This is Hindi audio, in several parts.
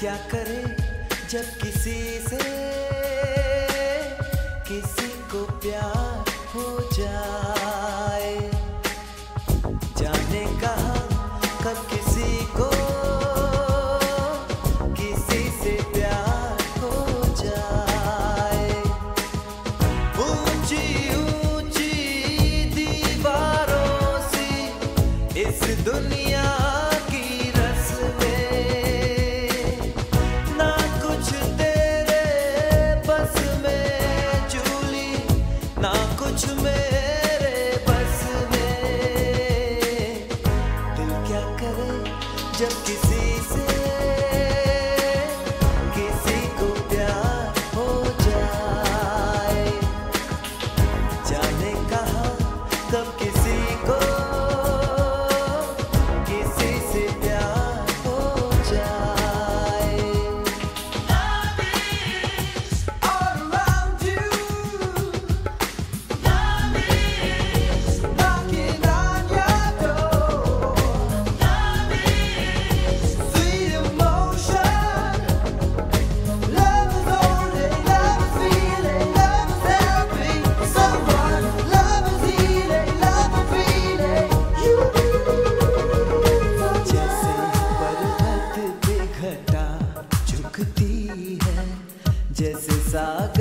क्या करे जब किसी से किसी को प्यार हो जाए? जाने कहा कब किसी को किसी से प्यार हो जाए? ऊँची ऊँची दीवारों से इस दुनिया जैसे साग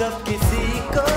कब किसी को